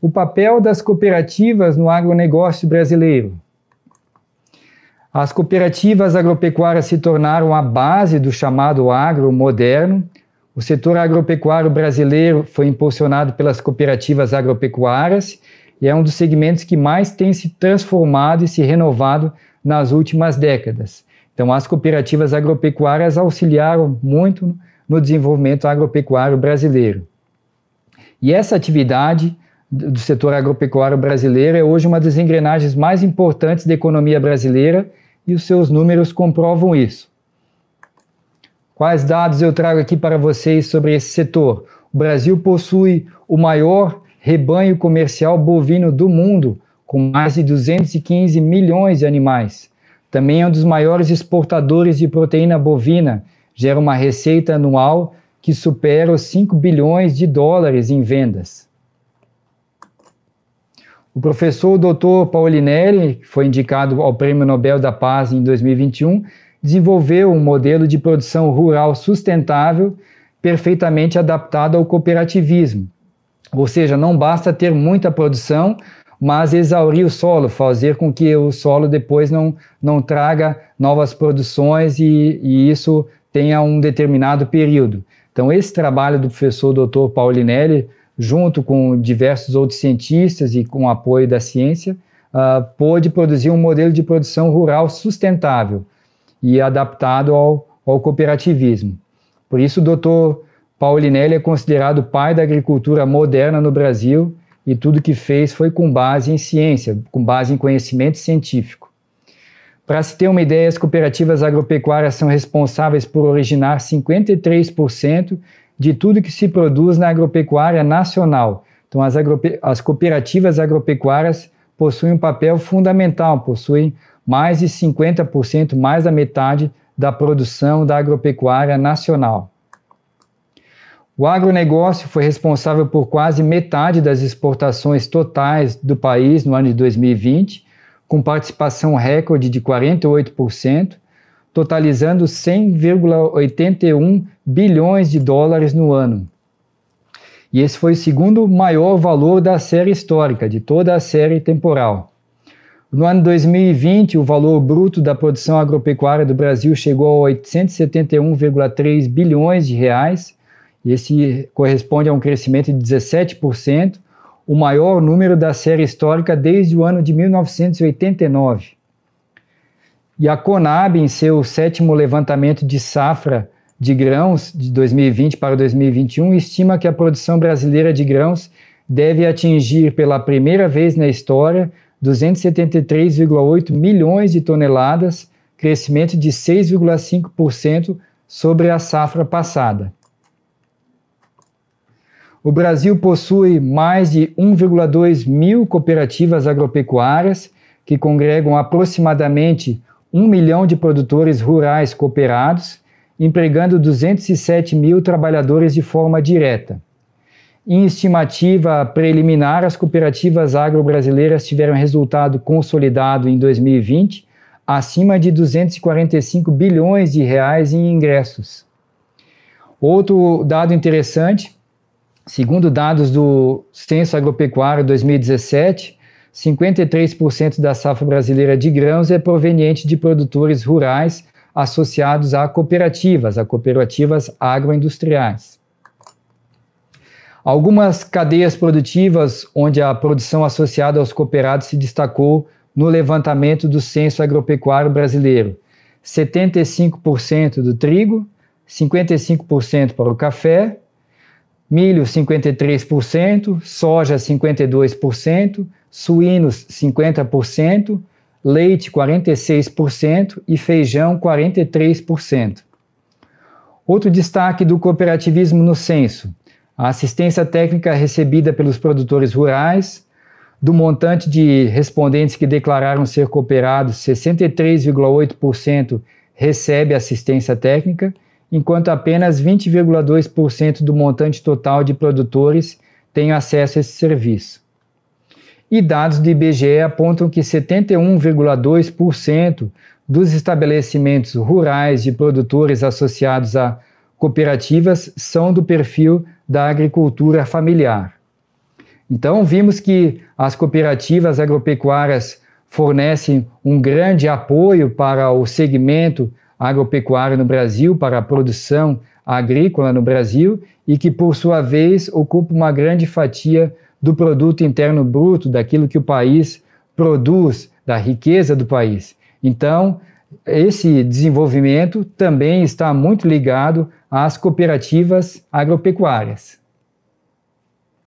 O papel das cooperativas no agronegócio brasileiro. As cooperativas agropecuárias se tornaram a base do chamado agro moderno. O setor agropecuário brasileiro foi impulsionado pelas cooperativas agropecuárias e é um dos segmentos que mais tem se transformado e se renovado nas últimas décadas. Então, as cooperativas agropecuárias auxiliaram muito no desenvolvimento agropecuário brasileiro. E essa atividade do setor agropecuário brasileiro é hoje uma das engrenagens mais importantes da economia brasileira e os seus números comprovam isso. Quais dados eu trago aqui para vocês sobre esse setor? O Brasil possui o maior rebanho comercial bovino do mundo, com mais de 215 milhões de animais. Também é um dos maiores exportadores de proteína bovina, gera uma receita anual que supera os 5 bilhões de dólares em vendas. O professor Dr. Paulinelli, que foi indicado ao Prêmio Nobel da Paz em 2021, desenvolveu um modelo de produção rural sustentável perfeitamente adaptado ao cooperativismo. Ou seja, não basta ter muita produção, mas exaurir o solo, fazer com que o solo depois não, não traga novas produções e, e isso tenha um determinado período. Então, esse trabalho do professor Dr. Paulinelli junto com diversos outros cientistas e com o apoio da ciência, uh, pôde produzir um modelo de produção rural sustentável e adaptado ao, ao cooperativismo. Por isso, o Dr. Paulinelli é considerado o pai da agricultura moderna no Brasil e tudo que fez foi com base em ciência, com base em conhecimento científico. Para se ter uma ideia, as cooperativas agropecuárias são responsáveis por originar 53% de tudo que se produz na agropecuária nacional. Então, as, as cooperativas agropecuárias possuem um papel fundamental, possuem mais de 50%, mais da metade da produção da agropecuária nacional. O agronegócio foi responsável por quase metade das exportações totais do país no ano de 2020, com participação recorde de 48%, totalizando 100,81 bilhões de dólares no ano. E esse foi o segundo maior valor da série histórica, de toda a série temporal. No ano 2020, o valor bruto da produção agropecuária do Brasil chegou a 871,3 bilhões de reais, esse corresponde a um crescimento de 17%, o maior número da série histórica desde o ano de 1989. E a Conab, em seu sétimo levantamento de safra de grãos de 2020 para 2021, estima que a produção brasileira de grãos deve atingir pela primeira vez na história 273,8 milhões de toneladas, crescimento de 6,5% sobre a safra passada. O Brasil possui mais de 1,2 mil cooperativas agropecuárias que congregam aproximadamente um milhão de produtores rurais cooperados, empregando 207 mil trabalhadores de forma direta. Em estimativa preliminar, as cooperativas agro-brasileiras tiveram resultado consolidado em 2020 acima de 245 bilhões de reais em ingressos. Outro dado interessante, segundo dados do Censo Agropecuário 2017, 53% da safra brasileira de grãos é proveniente de produtores rurais associados a cooperativas, a cooperativas agroindustriais. Algumas cadeias produtivas onde a produção associada aos cooperados se destacou no levantamento do Censo Agropecuário Brasileiro. 75% do trigo, 55% para o café, milho 53%, soja 52%, suínos 50%, leite 46% e feijão 43%. Outro destaque do cooperativismo no censo: a assistência técnica recebida pelos produtores rurais, do montante de respondentes que declararam ser cooperados, 63,8% recebe assistência técnica, enquanto apenas 20,2% do montante total de produtores tem acesso a esse serviço. E dados do IBGE apontam que 71,2% dos estabelecimentos rurais de produtores associados a cooperativas são do perfil da agricultura familiar. Então, vimos que as cooperativas agropecuárias fornecem um grande apoio para o segmento agropecuário no Brasil, para a produção agrícola no Brasil, e que, por sua vez, ocupa uma grande fatia do produto interno bruto, daquilo que o país produz, da riqueza do país. Então, esse desenvolvimento também está muito ligado às cooperativas agropecuárias.